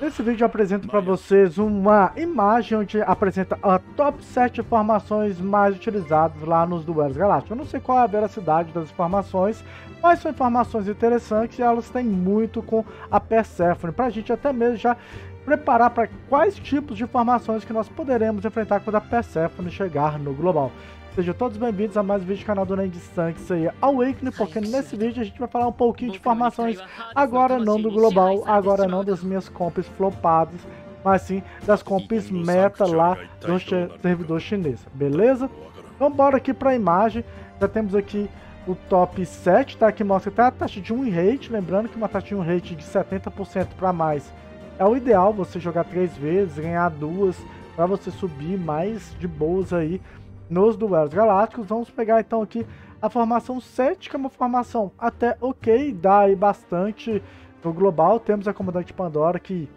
Nesse vídeo eu apresento para vocês uma imagem onde apresenta a top 7 informações mais utilizadas lá nos duelos galácticos. Eu não sei qual é a veracidade das informações, mas são informações interessantes e elas têm muito com a Persephone, para a gente até mesmo já preparar para quais tipos de informações que nós poderemos enfrentar quando a Persephone chegar no global. Sejam todos bem-vindos a mais um vídeo do canal do Distante, isso aí. Awakening, porque nesse vídeo a gente vai falar um pouquinho de informações, agora não do global, agora não das minhas comps flopadas, mas sim das comps meta lá do servidor chinês, beleza? Então bora aqui para a imagem, já temos aqui o top 7, tá? Que mostra até a taxa de win rate, lembrando que uma taxa de win rate de 70% para mais é o ideal, você jogar três vezes, ganhar duas, para você subir mais de boas aí nos duelos galácticos. Vamos pegar então aqui a formação 7, que é uma formação até ok, dá aí bastante no global. Temos a Comandante Pandora que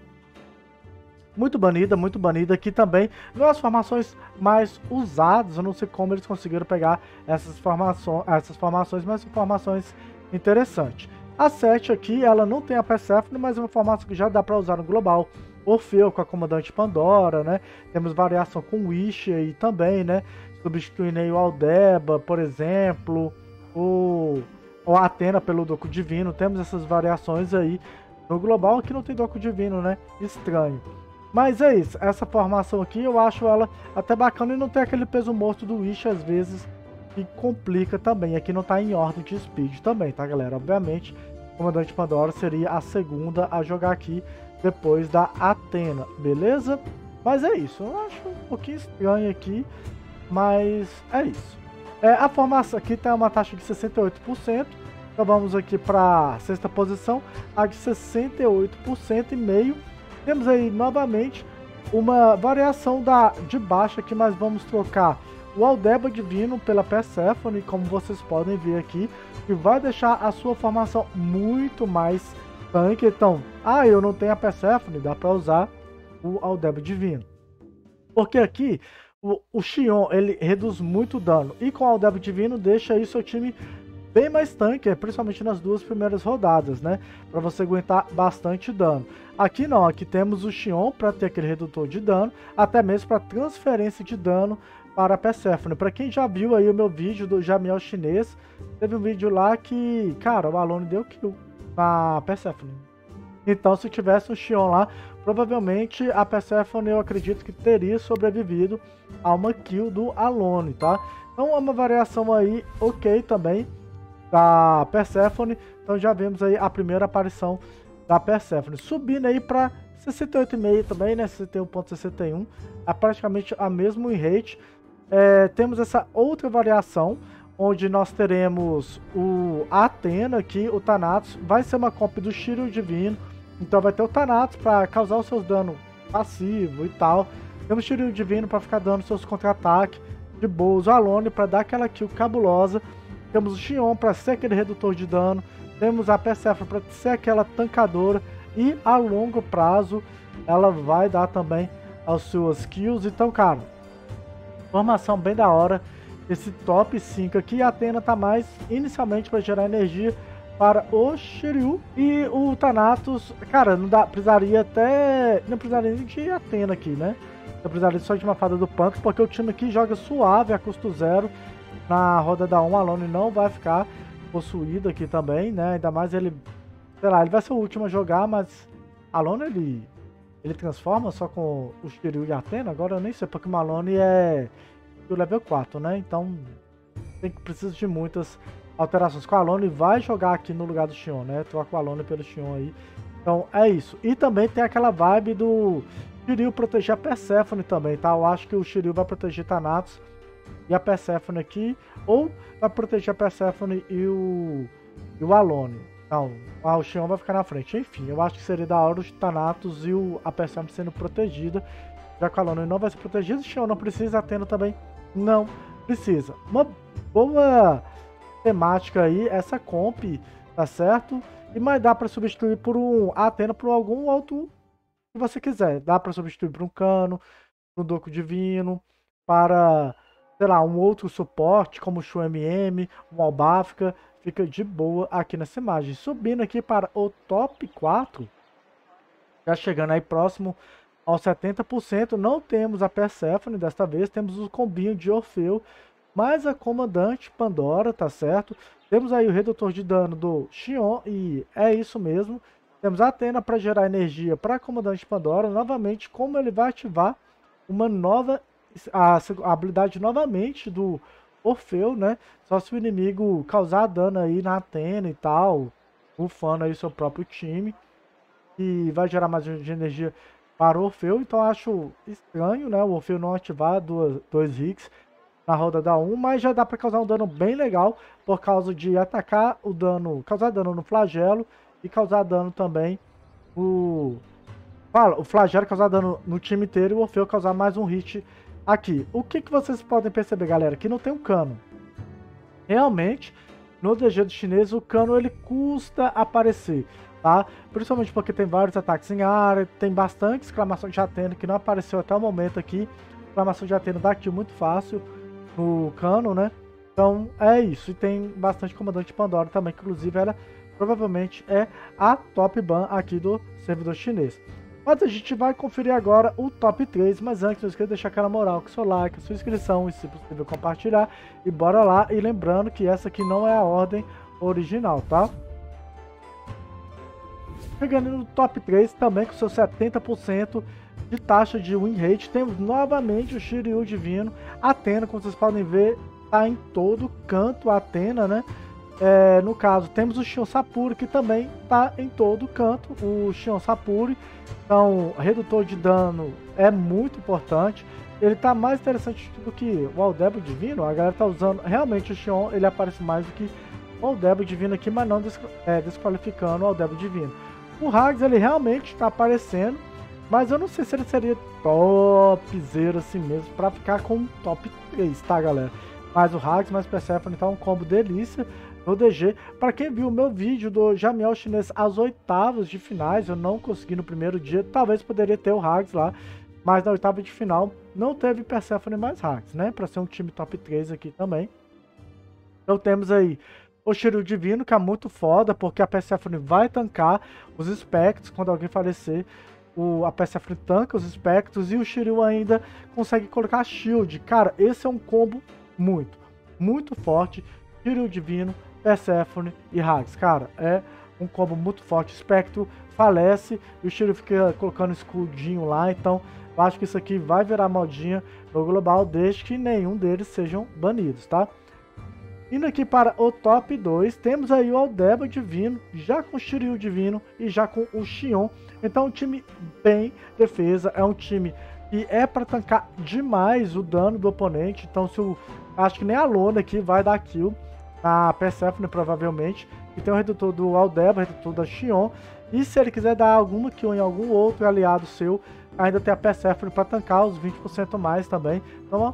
muito banida, muito banida aqui também. Não é as formações mais usadas, eu não sei como eles conseguiram pegar essas formações, essas formações mas são formações interessantes. A 7 aqui, ela não tem a Persephone, mas é uma formação que já dá para usar no global. Orfeu com a Comandante Pandora, né? Temos variação com Wish aí também, né? Substituindo aí o Aldeba, por exemplo, o, o Atena pelo Doco Divino. Temos essas variações aí. No global aqui não tem Doco Divino, né? Estranho. Mas é isso, essa formação aqui eu acho ela até bacana e não tem aquele peso morto do Wish às vezes que complica também. Aqui não tá em ordem de speed também, tá galera? Obviamente, Comandante Pandora seria a segunda a jogar aqui depois da Atena, beleza? Mas é isso, eu acho um pouquinho estranho aqui mas é isso. É, a formação aqui tem uma taxa de 68%. Então vamos aqui para a sexta posição, a de 68% e meio. Temos aí novamente uma variação da de baixo aqui, mas vamos trocar o Aldeba Divino pela Persephone, como vocês podem ver aqui, que vai deixar a sua formação muito mais tanque. Então, ah, eu não tenho a Persephone, dá para usar o Aldeba Divino. Porque aqui o, o Xion, ele reduz muito dano. E com o Aldeb Divino deixa aí seu time bem mais tanque, principalmente nas duas primeiras rodadas, né? Para você aguentar bastante dano. Aqui não, aqui temos o Xion para ter aquele redutor de dano, até mesmo para transferência de dano para a Persephone. Para quem já viu aí o meu vídeo do Jamiel chinês, teve um vídeo lá que, cara, o Alone deu kill na Persephone. Então, se tivesse o Xion lá, provavelmente a Persephone eu acredito que teria sobrevivido a uma kill do Alone, tá? Então é uma variação aí ok também da Persephone. Então já vemos aí a primeira aparição da Persephone. Subindo aí para 68,5 também, né? 61.61. É praticamente a mesma rate. É, temos essa outra variação, onde nós teremos o Atena aqui, o Thanatos. Vai ser uma cópia do Shiryu Divino então vai ter o Thanatos para causar os seus danos passivo e tal. Temos Shiryu Divino para ficar dando seus contra-ataques de boas. O Alone para dar aquela kill cabulosa. Temos o Xion para ser aquele redutor de dano. Temos a Persephone para ser aquela tancadora. E a longo prazo ela vai dar também as suas kills. Então, cara, formação bem da hora. Esse top 5 aqui, a Atena tá mais inicialmente para gerar energia para o Shiryu e o Thanatos, cara, não dá, precisaria até, não precisaria nem de Atena aqui, né? Eu precisaria só de uma fada do punk, porque o time aqui joga suave a custo zero. Na roda da 1, Alone não vai ficar possuído aqui também, né? Ainda mais ele, sei lá, ele vai ser o último a jogar, mas Alone ele ele transforma só com o Shiryu e a Atena? Agora eu nem sei, porque o Malone é do level 4, né? Então tem que precisa de muitas alterações com a Alone vai jogar aqui no lugar do Xion, né? Troca o Alone pelo Xion aí. Então é isso. E também tem aquela vibe do Shiryu proteger a Persephone também, tá? Eu acho que o Shiryu vai proteger Thanatos e a Persephone aqui, ou vai proteger a Persephone e o, e o Alone. Não, ah, o Xion vai ficar na frente. Enfim, eu acho que seria da hora os Thanatos e o, a Persephone sendo protegida, já que o Alone não vai ser protegido. O Xion não precisa, Atena também não precisa. Uma boa temática aí, essa comp, tá certo? E mas dá para substituir por um Atena por algum outro que você quiser. Dá para substituir por um Cano, um Doco Divino, para, sei lá, um outro suporte como o MM, um Albafka, fica de boa aqui nessa imagem. Subindo aqui para o top 4, Já chegando aí próximo aos 70%. Não temos a Persephone desta vez, temos o combinho de Orfeu, mais a comandante Pandora, tá certo? Temos aí o redutor de dano do Xion e é isso mesmo. Temos a Atena para gerar energia para a comandante Pandora. Novamente, como ele vai ativar uma nova a, a habilidade novamente do Orfeu, né? Só se o inimigo causar dano aí na Atena e tal, bufando aí seu próprio time. E vai gerar mais de energia para o Orfeu. Então acho estranho, né? O Orfeu não ativar duas, dois hits na roda da 1, mas já dá para causar um dano bem legal por causa de atacar o dano, causar dano no flagelo e causar dano também o Fala, o flagelo causar dano no time inteiro e o Orfeu causar mais um hit aqui. O que, que vocês podem perceber, galera? Que não tem um cano. Realmente, no DG do chinês, o cano ele custa aparecer, tá? Principalmente porque tem vários ataques em área, tem bastante exclamação de Atena que não apareceu até o momento aqui. Exclamação de Atena dá aqui muito fácil no cano, né? Então é isso. E tem bastante comandante Pandora também, que inclusive ela provavelmente é a top ban aqui do servidor chinês. Mas a gente vai conferir agora o top 3, mas antes não esqueça de deixar aquela moral com seu like, sua inscrição e se possível compartilhar. E bora lá, e lembrando que essa aqui não é a ordem original, tá? Chegando no top 3 também com seu 70% de taxa de win rate, temos novamente o Shiryu Divino. Atena, como vocês podem ver, tá em todo canto Atena, né? É, no caso, temos o Shion Sapuri, que também está em todo canto. O Shion Sapuri, então, redutor de dano é muito importante. Ele está mais interessante do que o Aldebo Divino. A galera está usando. Realmente, o Shion ele aparece mais do que o Aldebo Divino aqui, mas não é, desqualificando o Aldebo Divino. O Hags, ele realmente está aparecendo, mas eu não sei se ele seria topzera assim mesmo, para ficar com top 3, tá, galera? Mas o Hags mais Persephone tá um combo delícia no DG. Para quem viu o meu vídeo do Jamiel chinês às oitavas de finais, eu não consegui no primeiro dia, talvez poderia ter o Hags lá, mas na oitava de final não teve Persephone mais Hags, né? Para ser um time top 3 aqui também. Então temos aí o Shiryu Divino, que é muito foda, porque a Persephone vai tancar os espectros quando alguém falecer. O, a Persephone tanca os espectros e o Shiryu ainda consegue colocar shield. Cara, esse é um combo muito, muito forte. Shiryu Divino, Persephone e Hags. Cara, é um combo muito forte. Spectro falece e o Shiro fica colocando escudinho lá. Então, eu acho que isso aqui vai virar modinha no global, desde que nenhum deles sejam banidos, tá? Indo aqui para o top 2, temos aí o Aldeba Divino, já com o Shiryu Divino e já com o Xion. Então, um time bem defesa, é um time que é para tancar demais o dano do oponente. Então, se o, acho que nem a Lona aqui vai dar kill a Persephone, provavelmente. E tem o redutor do Aldeba, redutor da Xion. E se ele quiser dar alguma kill em algum outro aliado seu, ainda tem a Persephone para tancar os 20% mais também. Então, ó,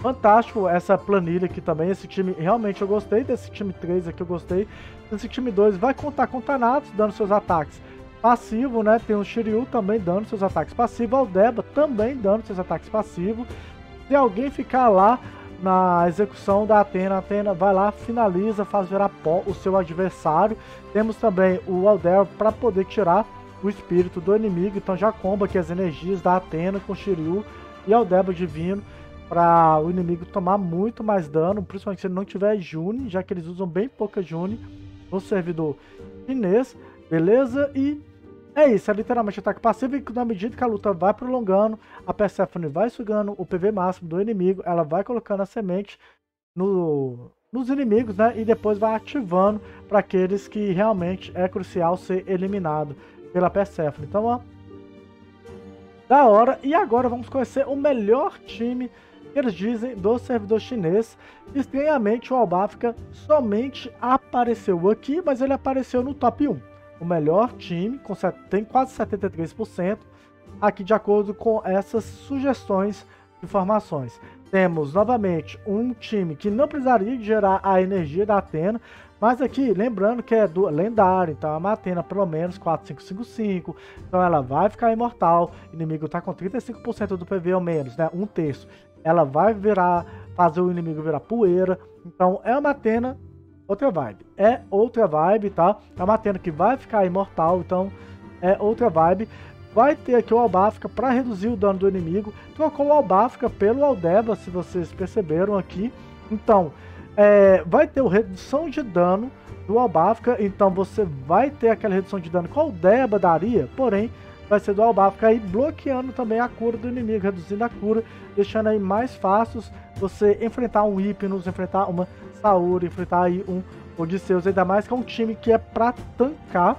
fantástico essa planilha aqui também. Esse time, realmente eu gostei desse time 3 aqui, eu gostei. Esse time 2 vai contar com Thanatos dando seus ataques passivo, né? Tem o Shiryu também dando seus ataques passivos, Aldeba também dando seus ataques passivos. Se alguém ficar lá na execução da Atena. A Atena vai lá, finaliza, faz virar pó o seu adversário. Temos também o Alder para poder tirar o espírito do inimigo. Então já comba aqui as energias da Atena com Shiryu e Aldeba Divino para o inimigo tomar muito mais dano, principalmente se ele não tiver June, já que eles usam bem pouca June no servidor chinês, beleza? E é isso, é literalmente ataque passivo e na medida que a luta vai prolongando, a Persephone vai sugando o PV máximo do inimigo, ela vai colocando a semente no, nos inimigos, né? E depois vai ativando para aqueles que realmente é crucial ser eliminado pela Persephone. Então, ó, da hora. E agora vamos conhecer o melhor time eles dizem do servidor chinês. Estranhamente, o Albafrica somente apareceu aqui, mas ele apareceu no top 1 o melhor time, com, tem quase 73%, aqui de acordo com essas sugestões de formações. Temos novamente um time que não precisaria gerar a energia da Atena, mas aqui, lembrando que é do lendário, então é uma Atena pelo menos 4555, então ela vai ficar imortal, inimigo está com 35% do PV ou menos, né, um terço. Ela vai virar, fazer o inimigo virar poeira, então é uma Atena outra vibe. É outra vibe, tá? É uma Atena que vai ficar imortal, então é outra vibe. Vai ter aqui o Albafka para reduzir o dano do inimigo. Trocou o Albafka pelo Aldeba, se vocês perceberam aqui. Então, é, vai ter redução de dano do Albafka. Então, você vai ter aquela redução de dano que o Aldeba daria, porém, vai ser do Albafka aí bloqueando também a cura do inimigo, reduzindo a cura, deixando aí mais fáceis você enfrentar um Hypnos, enfrentar uma Saúde, enfrentar aí um Odisseus, ainda mais que é um time que é para tancar,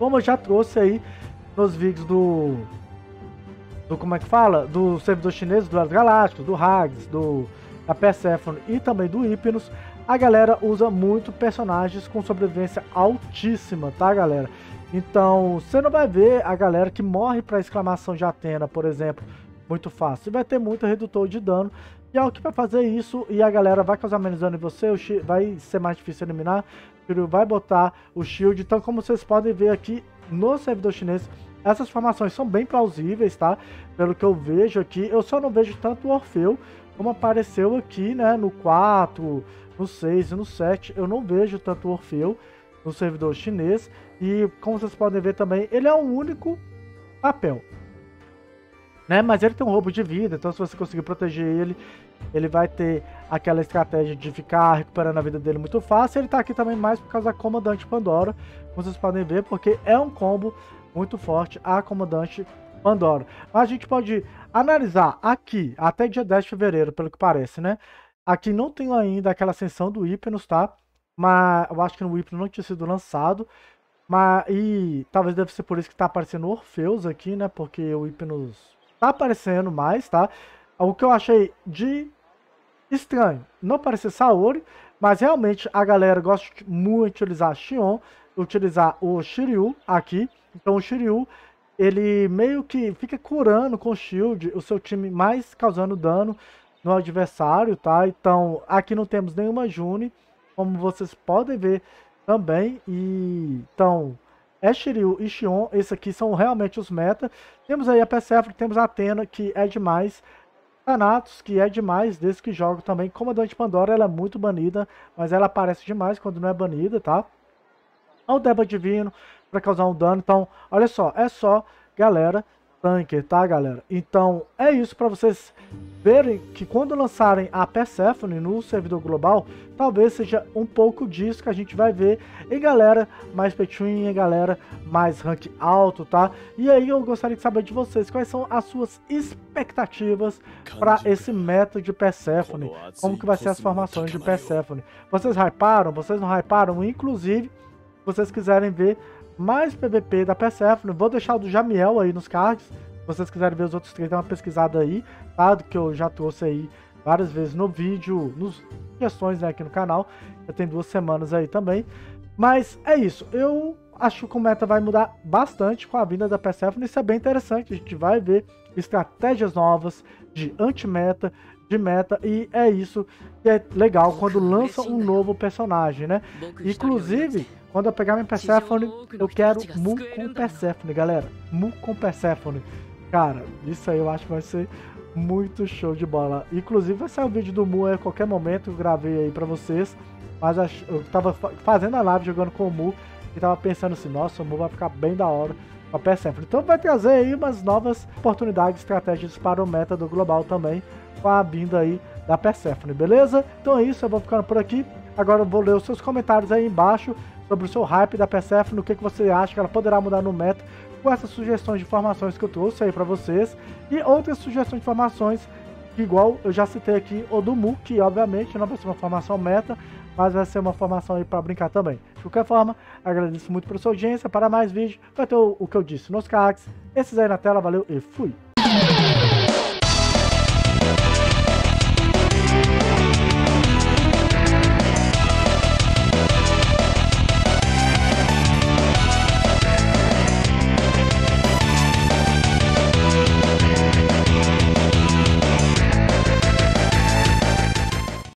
como eu já trouxe aí nos vídeos do. do como é que fala? Do servidor chinês, do Galácticos, do Hags, do da Persephone e também do Hypnos, a galera usa muito personagens com sobrevivência altíssima, tá galera? Então, você não vai ver a galera que morre para exclamação de Atena, por exemplo, muito fácil. Você vai ter muito redutor de dano, e é o que vai fazer isso, e a galera vai causar menos dano em você, vai ser mais difícil eliminar, vai botar o shield. Então, como vocês podem ver aqui no servidor chinês, essas formações são bem plausíveis, tá? Pelo que eu vejo aqui, eu só não vejo tanto o Orfeu como apareceu aqui, né? No 4, no 6 e no 7, eu não vejo tanto o Orfeu no servidor chinês. E como vocês podem ver também, ele é o único papel. Né? Mas ele tem um roubo de vida, então se você conseguir proteger ele, ele vai ter aquela estratégia de ficar recuperando a vida dele muito fácil. Ele tá aqui também mais por causa da Comandante Pandora, como vocês podem ver, porque é um combo muito forte a Comandante Pandora. Mas a gente pode analisar aqui, até dia 10 de fevereiro, pelo que parece, né? Aqui não tem ainda aquela ascensão do Hypnos, tá? Mas eu acho que no Hypnos não tinha sido lançado. Mas, e talvez deve ser por isso que tá aparecendo Orfeus aqui, né? Porque o Hypnos tá aparecendo mais, tá? O que eu achei de estranho, não parecer Saori, mas realmente a galera gosta muito de utilizar Xion, utilizar o Shiryu aqui. Então o Shiryu, ele meio que fica curando com o shield o seu time mais causando dano no adversário, tá? Então aqui não temos nenhuma June, como vocês podem ver também. E então é Shiryu e Xion, esses aqui são realmente os meta. Temos aí a Persephone, temos a Atena, que é demais. Thanatos, que é demais, desde que jogo também. Comandante Pandora, ela é muito banida, mas ela aparece demais quando não é banida, tá? O Deba Divino, para causar um dano. Então, olha só, é só, galera, tanque, tá, galera? Então, é isso para vocês verem que quando lançarem a Persephone no servidor global, talvez seja um pouco disso que a gente vai ver em galera mais petwin, em galera mais rank alto, tá? E aí eu gostaria de saber de vocês quais são as suas expectativas para esse método de Persephone, como que vai ser as formações de Persephone. Vocês hyparam? Vocês não hyparam? Inclusive, se vocês quiserem ver mais PVP da Persephone. Vou deixar o do Jamiel aí nos cards. Se vocês quiserem ver os outros três, dá uma pesquisada aí, tá? Que eu já trouxe aí várias vezes no vídeo, nos sugestões né, aqui no canal. Já tem duas semanas aí também. Mas é isso. Eu acho que o meta vai mudar bastante com a vinda da Persephone. Isso é bem interessante. A gente vai ver estratégias novas de anti-meta, de meta. E é isso que é legal quando lança um novo personagem, né? Inclusive quando eu pegar minha Persephone, eu quero Mu com Persephone, galera. Mu com Persephone. Cara, isso aí eu acho que vai ser muito show de bola. Inclusive vai sair o vídeo do Mu a qualquer momento, eu gravei aí pra vocês. Mas eu tava fazendo a live jogando com o Mu e tava pensando assim, nossa, o Mu vai ficar bem da hora com a Persephone. Então vai trazer aí umas novas oportunidades, estratégias para o meta do global também, com a vinda aí da Persephone, beleza? Então é isso, eu vou ficando por aqui. Agora eu vou ler os seus comentários aí embaixo sobre o seu hype da Persephone, o que, que você acha que ela poderá mudar no meta, com essas sugestões de informações que eu trouxe aí para vocês, e outras sugestões de informações, igual eu já citei aqui, o do Mu, que obviamente não vai ser uma formação meta, mas vai ser uma formação aí para brincar também. De qualquer forma, agradeço muito pela sua audiência, para mais vídeos, vai ter o, o que eu disse nos cards, esses aí na tela, valeu e fui!